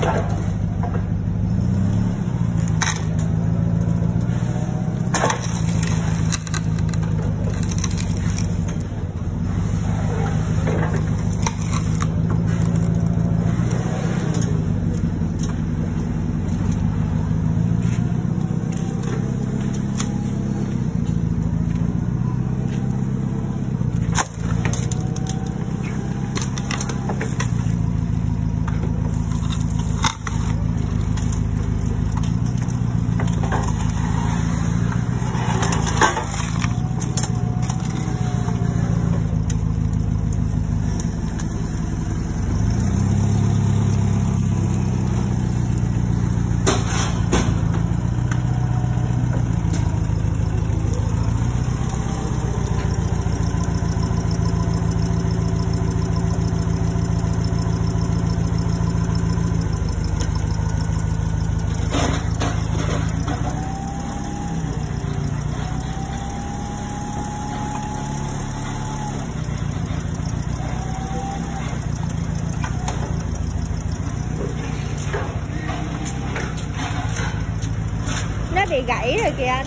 Got it. gãy rồi kìa anh.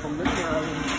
vom letzten Jahr.